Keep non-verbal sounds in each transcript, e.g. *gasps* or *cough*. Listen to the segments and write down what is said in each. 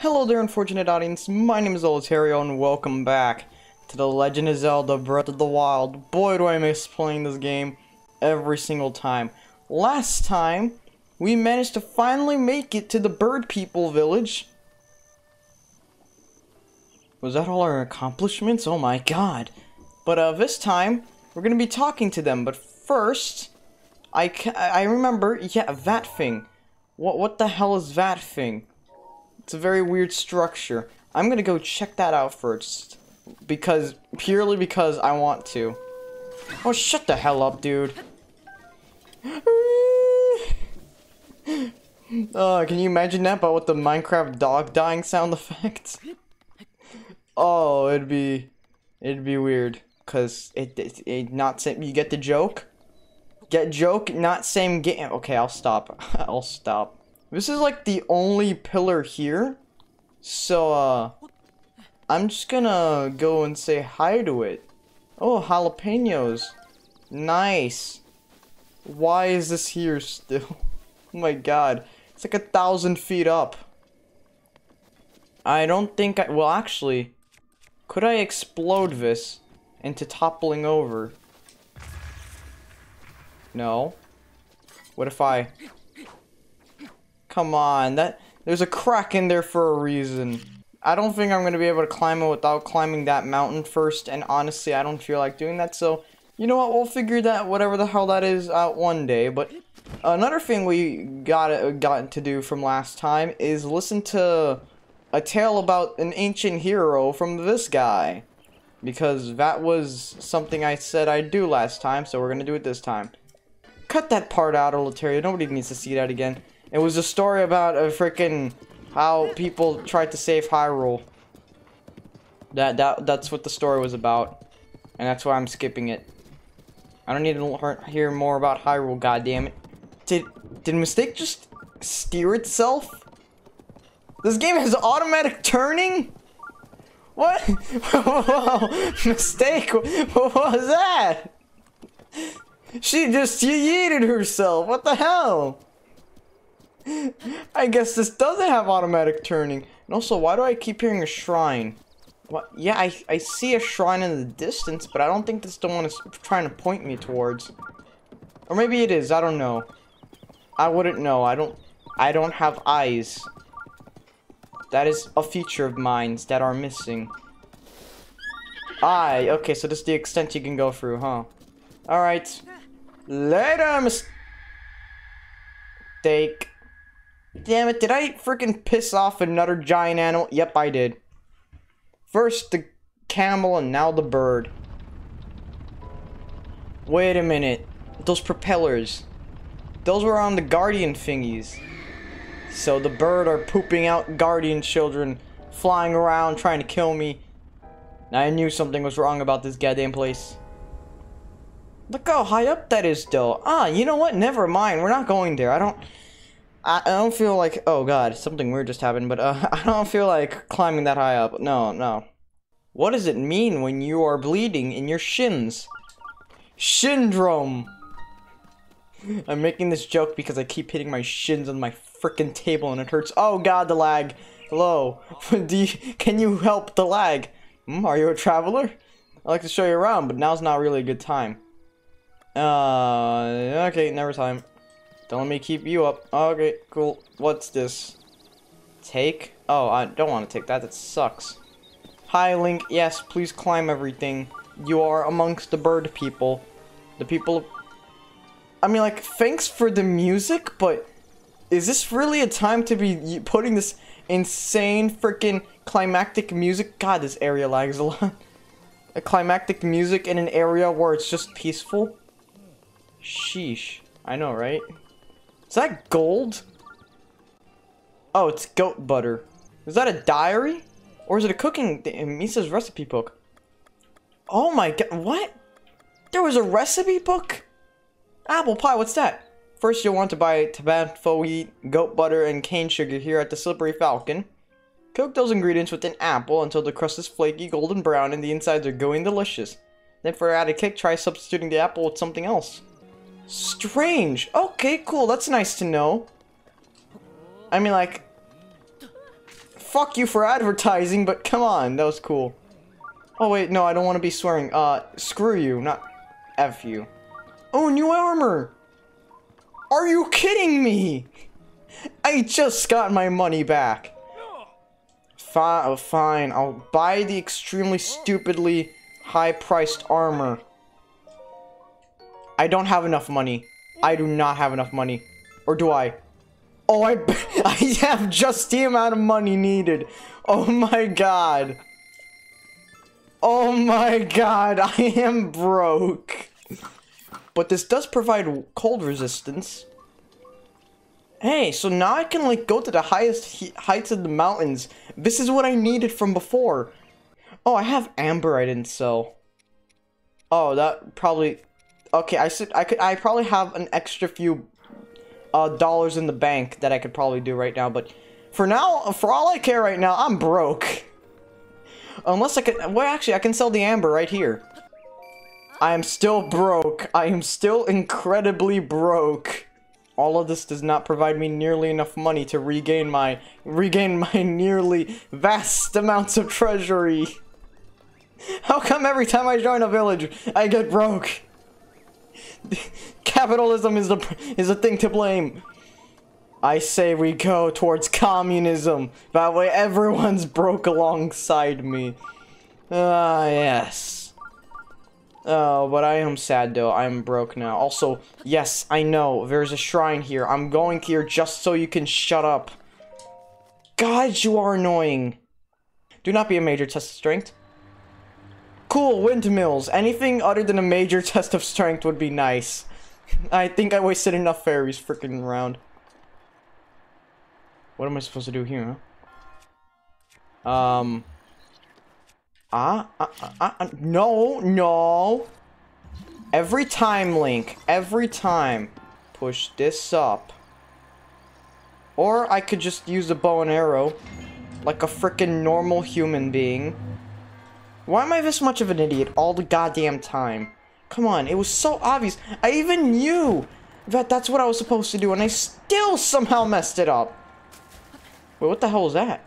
Hello there, unfortunate audience. My name is Olaterrio, and welcome back to The Legend of Zelda Breath of the Wild. Boy, do I miss playing this game every single time. Last time, we managed to finally make it to the Bird People village. Was that all our accomplishments? Oh my god. But uh, this time, we're gonna be talking to them. But first, I, I remember, yeah, that thing. What, what the hell is that thing? It's a very weird structure. I'm gonna go check that out first. Because, purely because I want to. Oh, shut the hell up, dude. Oh, *laughs* can you imagine that, but with the Minecraft dog dying sound *laughs* effects? Oh, it'd be, it'd be weird, cause it, it, it not same. You get the joke? Get joke, not same game. Okay, I'll stop. *laughs* I'll stop. This is like the only pillar here. So, uh, I'm just gonna go and say hi to it. Oh, jalapenos. Nice. Why is this here still? *laughs* oh my god. It's like a thousand feet up. I don't think I- well actually, could I explode this into toppling over? No. What if I... Come on, that there's a crack in there for a reason. I don't think I'm going to be able to climb it without climbing that mountain first, and honestly, I don't feel like doing that, so... You know what, we'll figure that, whatever the hell that is, out one day, but... Another thing we got, got to do from last time is listen to a tale about an ancient hero from this guy. Because that was something I said I'd do last time, so we're going to do it this time. Cut that part out, Olaterrio. Nobody needs to see that again. It was a story about a freaking how people tried to save Hyrule. That that that's what the story was about, and that's why I'm skipping it. I don't need to hear more about Hyrule. God damn it! Did did mistake just steer itself? This game has automatic turning. What? *laughs* Mistake. What was that? She just yeeted herself. What the hell? I guess this doesn't have automatic turning. And also, why do I keep hearing a shrine? What? Yeah, I, I see a shrine in the distance, but I don't think that's the one it's trying to point me towards. Or maybe it is, I don't know. I wouldn't know, I don't... I don't have eyes. That is a feature of mine that are missing. Eye, okay, so this is the extent you can go through, huh? Alright. Later, mistake. Damn it, did I freaking piss off another giant animal? Yep, I did. First the camel and now the bird. Wait a minute. Those propellers. Those were on the guardian thingies. So the bird are pooping out guardian children, flying around trying to kill me. I knew something was wrong about this goddamn place. Look how high up that is though. Ah, you know what? Never mind. We're not going there. I don't... I, I don't feel like... Oh god, something weird just happened, but uh, *laughs* I don't feel like climbing that high up. No, no. What does it mean when you are bleeding in your shins? Syndrome! I'm making this joke because I keep hitting my shins on my freaking table and it hurts. Oh god, the lag. Hello. *laughs* Do you, can you help the lag? Hmm, are you a traveler? I'd like to show you around, but now's not really a good time. Uh, okay, never time. Don't let me keep you up. Okay, cool. What's this? Take? Oh, I don't want to take that. That sucks. Hi, Link. Yes, please climb everything. You are amongst the bird people. The people... I mean, like, thanks for the music, but... Is this really a time to be putting this insane freaking climactic music? God, this area lags a lot. *laughs* a climactic music in an area where it's just peaceful? Sheesh. I know, right? Is that gold? Oh, it's goat butter. Is that a diary? Or is it a cooking Misa's recipe book? Oh my god, what? There was a recipe book? Apple pie, what's that? First, you'll want to buy Tabantha wheat, goat butter, and cane sugar here at the Slippery Falcon. Cook those ingredients with an apple until the crust is flaky golden brown and the insides are going delicious. Then for added kick, try substituting the apple with something else. Strange. Okay, cool. That's nice to know. I mean, like, fuck you for advertising, but come on, that was cool. Oh wait, no, I don't want to be swearing. Uh, screw you, not F you. Oh, new armor! Are you kidding me? I just got my money back. Fine, oh, fine, I'll buy the extremely stupidly high-priced armor. I don't have enough money. I do not have enough money. Or do I? Oh, I, *laughs* I have just the amount of money needed. Oh my god. Oh my god, *laughs* I am broke. But this does provide cold resistance. Hey, so now I can like go to the highest heights of the mountains. This is what I needed from before. Oh, I have amber I didn't sell. Oh, that probably... Okay, I I could. I probably have an extra few uh, dollars in the bank that I could probably do right now, but for now, for all I care right now, I'm broke. Unless I can, well actually, I can sell the amber right here. I am still broke. I am still incredibly broke. All of this does not provide me nearly enough money to regain my, regain my *laughs* nearly vast amounts of treasury. How come every time I join a village, I get broke? *laughs* Capitalism is the is the thing to blame. I say we go towards communism. That way everyone's *laughs* broke alongside me. Ah, uh, yes. Oh, but I am sad though. I am broke now. Also, yes, I know. There's a shrine here. I'm going here just so you can shut up. God, you are annoying. Do not be a major test of strength. Cool, windmills. Anything other than a major *laughs* test of strength would be nice. I think I wasted enough fairies freaking around. What am I supposed to do here? Um... Ah, uh, uh, uh, uh, no, no. Every time, Link, every time, push this up. Or I could just use a bow and arrow, like a freaking normal human being. Why am I this much of an idiot all the goddamn time? Come on, it was so obvious. I even knew that that's what I was supposed to do, and I still somehow messed it up. Wait, what the hell was that?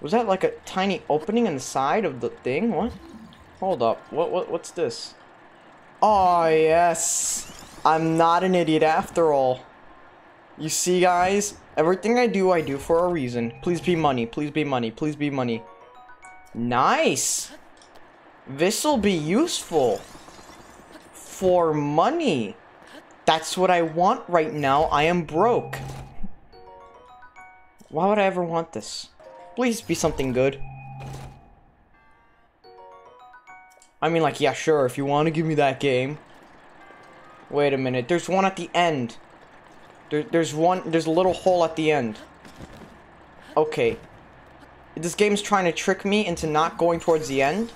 Was that like a tiny opening in the side of the thing? What? Hold up. What, what what's this? Oh, yes. I'm not an idiot after all. You see, guys? Everything I do, I do for a reason. Please be money. Please be money. Please be money. Nice. This'll be useful. For money. That's what I want right now. I am broke. Why would I ever want this? Please be something good. I mean, like, yeah, sure, if you want to give me that game. Wait a minute, there's one at the end. There, there's one, there's a little hole at the end. Okay, this game's trying to trick me into not going towards the end.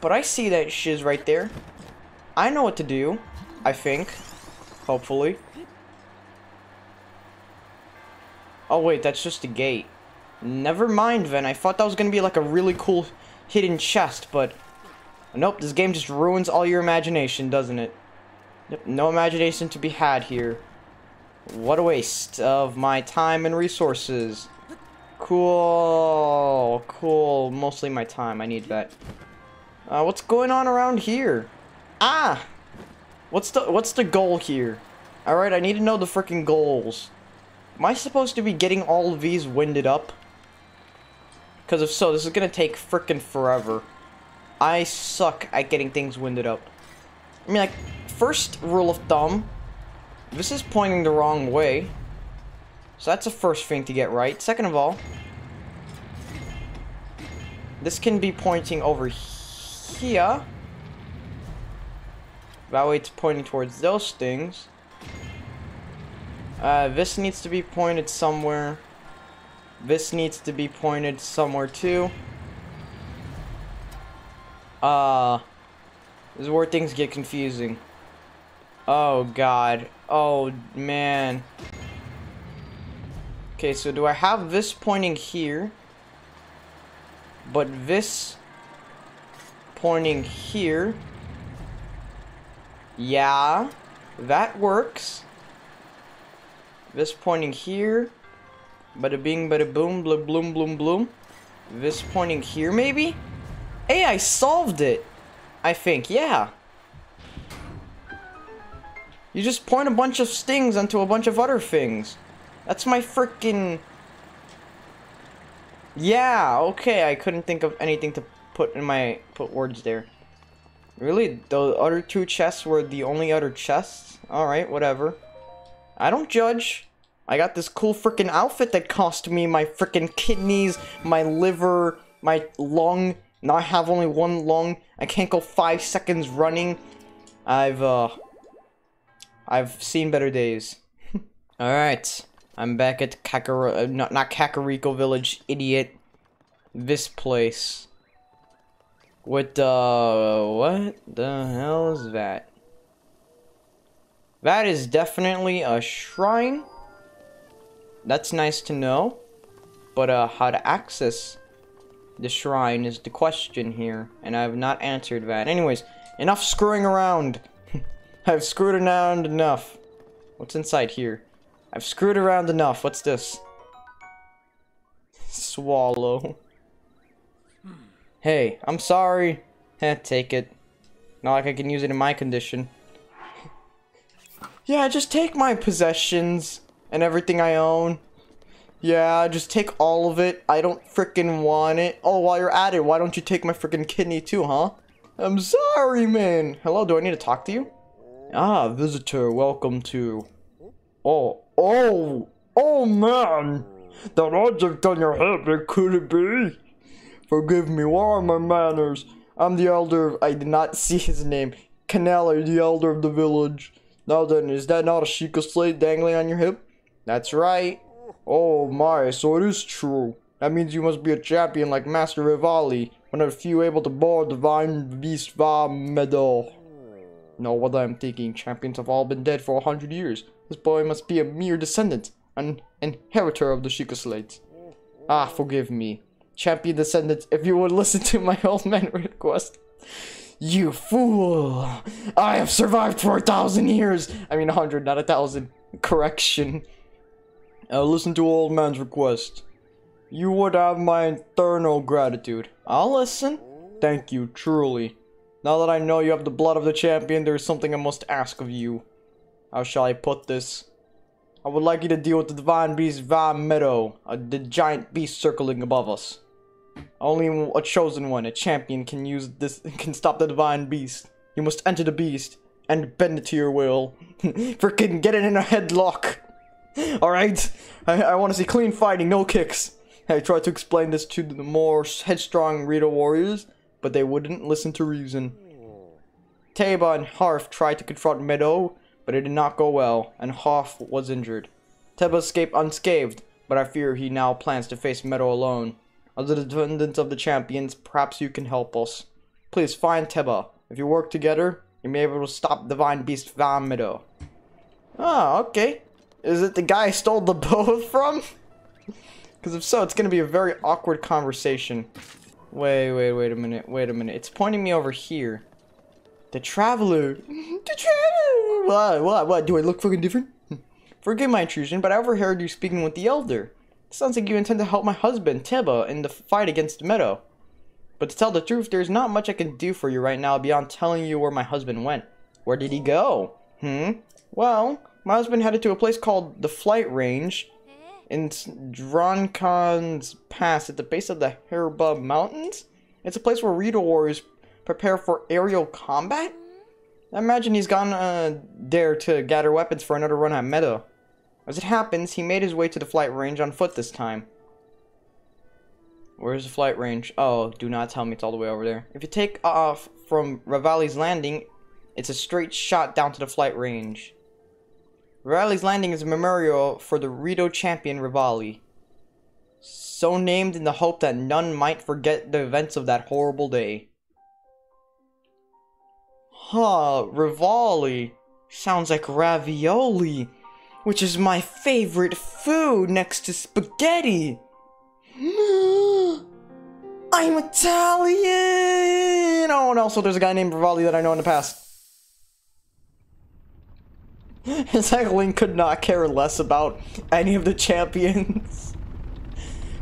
But I see that shiz right there. I know what to do. I think. Hopefully. Oh wait, that's just a gate. Never mind then. I thought that was going to be like a really cool hidden chest, but... Nope, this game just ruins all your imagination, doesn't it? Yep, no imagination to be had here. What a waste of my time and resources. Cool. Cool. Mostly my time. I need that. Uh, what's going on around here? Ah! What's the what's the goal here? Alright, I need to know the freaking goals. Am I supposed to be getting all of these winded up? Because if so, this is gonna take freaking forever. I suck at getting things winded up. I mean, like, first rule of thumb, this is pointing the wrong way. So that's the first thing to get right. Second of all, this can be pointing over here. That way it's pointing towards those things. Uh, this needs to be pointed somewhere. This needs to be pointed somewhere too. Uh, this is where things get confusing. Oh god. Oh man. Okay, so do I have this pointing here? But this pointing here. Yeah, that works. This pointing here. Bada bing, bada boom, blah, bloom, bloom, bloom. This pointing here, maybe? Hey, I solved it! I think, yeah. You just point a bunch of stings onto a bunch of other things. That's my freaking... Yeah, okay, I couldn't think of anything to put in my... put words there. Really? The other two chests were the only other chests? Alright, whatever. I don't judge. I got this cool freaking outfit that cost me my freaking kidneys, my liver, my lung. Now I have only one lung. I can't go five seconds running. I've, uh... I've seen better days. *laughs* Alright. I'm back at Kakara... Uh, not, not Kakariko Village, idiot. This place. What, uh... What the hell is that? That is definitely a shrine. That's nice to know. But, uh, how to access the shrine is the question here. And I have not answered that. Anyways, enough screwing around. *laughs* I've screwed around enough. What's inside here? I've screwed around enough. What's this? Swallow. Hey, I'm sorry. *laughs* Eh, take it. Not like I can use it in my condition. *laughs* Yeah, just take my possessions and everything I own. Yeah, just take all of it. I don't freaking want it. Oh, while you're at it, why don't you take my freaking kidney too, huh? I'm sorry, man. Hello, do I need to talk to you? Ah, visitor, welcome to... Oh, oh, oh man! That object on your head, what could it be? Forgive me, what are my manners? I'm the elder, I did not see his name. Kaneli, the elder of the village. Now then, is that not a Sheikah slate dangling on your hip? That's right. Oh my, so it is true. That means you must be a champion like Master Revali, one of the few able to board Divine Beast Vah Medoh. No, what I'm thinking, champions have all been dead for a hundred years. This boy must be a mere descendant, an inheritor of the Sheikah Slate. Ah, forgive me. Champion descendants, if you would listen to my *laughs* old man request. You fool! I have survived for a thousand years! I mean a hundred, not a thousand. Correction. I'll listen to old man's request. You would have my eternal gratitude. I'll listen. Thank you, truly. Now that I know you have the blood of the champion, there is something I must ask of you. How shall I put this? I would like you to deal with the divine beast Vah Medoh, a, the giant beast circling above us. Only a chosen one, a champion, can use this, *laughs* can stop the divine beast. You must enter the beast and bend it to your will. *laughs* Freaking get it in a headlock. *laughs* Alright? I, I want to see clean fighting, no kicks. I tried to explain this to the more headstrong Rito warriors, but they wouldn't listen to reason. Teba and Harth tried to confront Medoh, but it did not go well, and Harth was injured. Teba escaped unscathed, but I fear he now plans to face Medoh alone. As the descendants of the champions, perhaps you can help us. Please find Teba. If you work together, you may be able to stop Divine Beast Vah Medoh. Ah, okay. Is it the guy I stole the *laughs* bow from? Because if so, it's going to be a very awkward conversation. Wait, wait, wait a minute, wait a minute. It's pointing me over here. The Traveler. *laughs* the Traveler! What, what, what? Do I look fucking different? Forgive my intrusion, but I overheard you speaking with the Elder. Sounds like you intend to help my husband, Teba, in the fight against the Medoh. But to tell the truth, there's not much I can do for you right now beyond telling you where my husband went. Where did he go? Hmm? Well, my husband headed to a place called the Flight Range in Dronoc's Pass at the base of the Hebra Mountains. It's a place where Rito warriors prepare for aerial combat? I imagine he's gone uh, there to gather weapons for another run at Medoh. As it happens, he made his way to the flight range on foot this time. Where's the flight range? Oh, do not tell me it's all the way over there. If you take off from Revali's Landing, it's a straight shot down to the flight range. Revali's Landing is a memorial for the Rito champion Revali. So named in the hope that none might forget the events of that horrible day. Huh, Revali. Sounds like ravioli which is my favorite food next to spaghetti. *gasps* I'm Italian! Oh, and also there's a guy named Rivali that I know in the past. Link could not care less about any of the champions.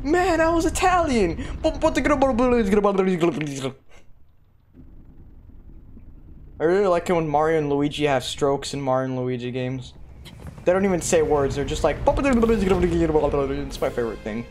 Man, I was Italian! I really like it when Mario and Luigi have strokes in Mario and Luigi games. They don't even say words, they're just like... It's my favorite thing.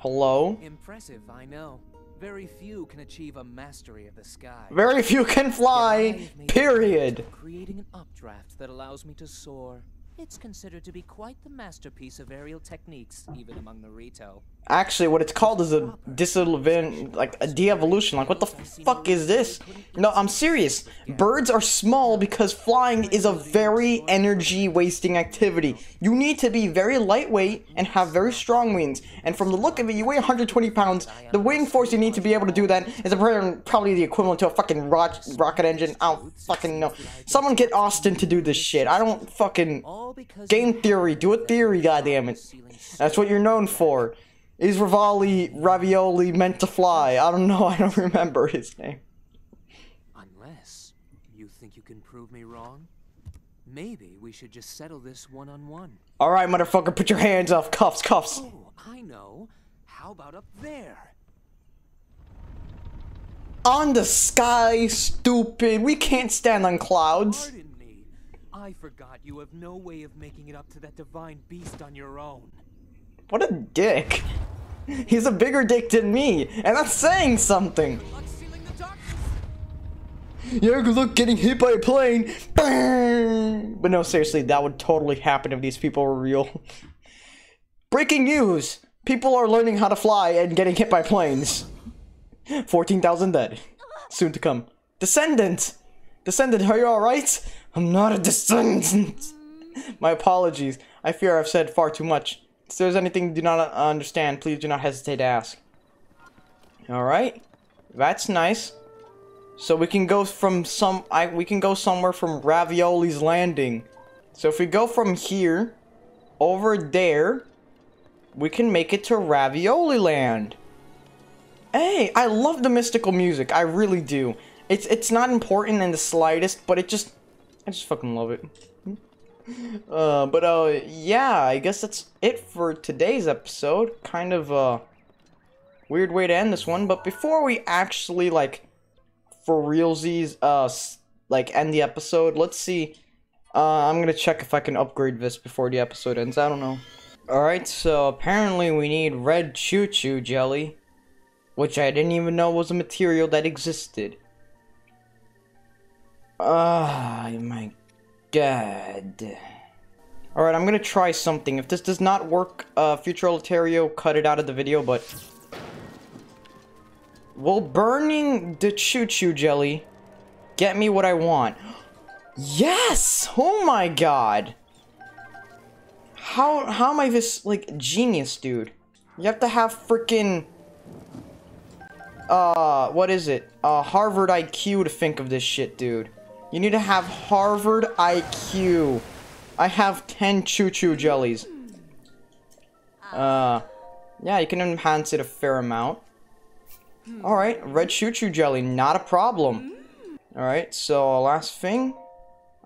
Hello? Impressive, I know. Very few can achieve a mastery of the sky. Very few can fly, period. Creating an updraft that allows me to soar. It's considered to be quite the masterpiece of aerial techniques, even among the Rito. Actually, what it's called is a disevolution, like a de-evolution. Like, what the fuck is this? No, I'm serious. Birds are small because flying is a very energy-wasting activity. You need to be very lightweight and have very strong wings. And from the look of it, you weigh 120 pounds. The wing force you need to be able to do that is probably the equivalent to a fucking ro rocket engine. I don't fucking know. Someone get Austin to do this shit. I don't fucking... Game theory. Do a theory, goddammit. That's what you're known for. Is Rivali Ravioli meant to fly? I don't know. *laughs* I don't remember his name. Unless you think you can prove me wrong, maybe we should just settle this one on one. All right, motherfucker, put your hands off. Cuffs, cuffs. Oh, I know. How about up there? On the sky, stupid. We can't stand on clouds. Pardon me. I forgot you have no way of making it up to that divine beast on your own. What a dick. He's a bigger dick than me, and that's saying something. Unsealing the darkness. Yeah, good luck getting hit by a plane. Bang! But no, seriously, that would totally happen if these people were real. Breaking news! People are learning how to fly and getting hit by planes. 14,000 dead. Soon to come. Descendant! Descendant, are you alright? I'm not a descendant! My apologies. I fear I've said far too much. If there's anything you do not understand, please do not hesitate to ask. Alright. That's nice. So we can go from some I we can go somewhere from Ravioli's landing. So if we go from here over there, we can make it to Ravioli land. Hey, I love the mystical music. I really do. It's it's not important in the slightest, but it just I just fucking love it. Uh, but uh, yeah, I guess that's it for today's episode. Kind of a weird way to end this one, but before we actually like for realsies, uh, like end the episode, let's see. Uh, I'm gonna check if I can upgrade this before the episode ends. I don't know. Alright, so apparently we need red Chuchu jelly, which I didn't even know was a material that existed. Ah, my god. Alright, I'm gonna try something. If this does not work, uh, Future Olaterrio, cut it out of the video, but... Will burning the Chuchu jelly get me what I want? *gasps* Yes! Oh my god! How, how am I this, like, genius, dude? You have to have freaking... Uh, what is it? Uh, Harvard IQ to think of this shit, dude. You need to have Harvard IQ. I have 10 Chuchu jellies. Uh, yeah, you can enhance it a fair amount. Alright, red Chuchu jelly, not a problem. Alright, so last thing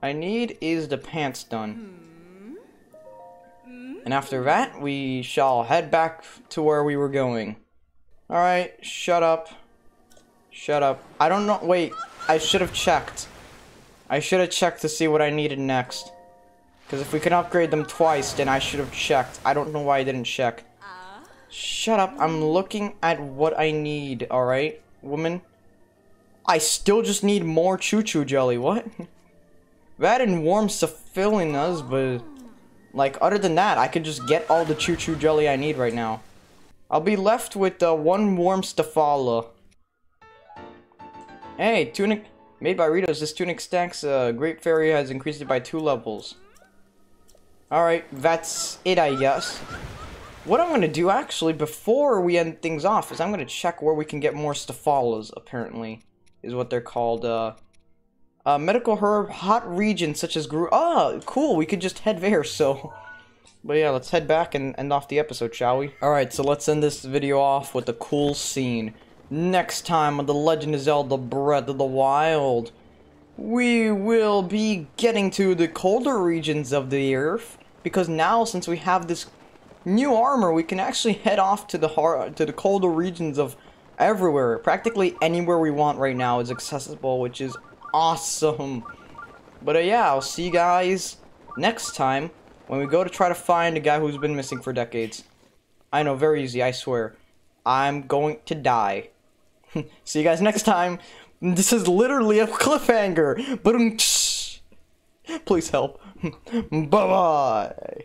I need is the pants done. And after that, we shall head back to where we were going. Alright, shut up. Shut up. I don't know- wait, I should have checked. I should have checked to see what I needed next. Because if we can upgrade them twice, then I should have checked. I don't know why I didn't check. Shut up. I'm looking at what I need, alright, woman? I still just need more Chuchu jelly. What? *laughs* that and warm stuff filling us, but... Like, other than that, I could just get all the Chuchu jelly I need right now. I'll be left with uh, one warm Safflina. Hey, tunic made by Ritos. This tunic stacks. Uh, Great Fairy has increased it by two levels. Alright, that's it, I guess. What I'm gonna do, actually, before we end things off, is I'm gonna check where we can get more Safflinas, apparently. Is what they're called, uh... Uh, medical herb, hot regions such as Gru- Oh, cool, we could just head there, so... But yeah, let's head back and end off the episode, shall we? Alright, so let's end this video off with a cool scene. Next time on The Legend of Zelda Breath of the Wild, we will be getting to the colder regions of the Earth, because now, since we have this new armor, we can actually head off to the to the colder regions of everywhere. Practically anywhere we want right now is accessible, which is awesome. But uh, yeah, I'll see you guys next time when we go to try to find a guy who's been missing for decades. I know, very easy, I swear. I'm going to die. *laughs* see you guys next time. This is literally a cliffhanger. But please help. *laughs* Bye bye.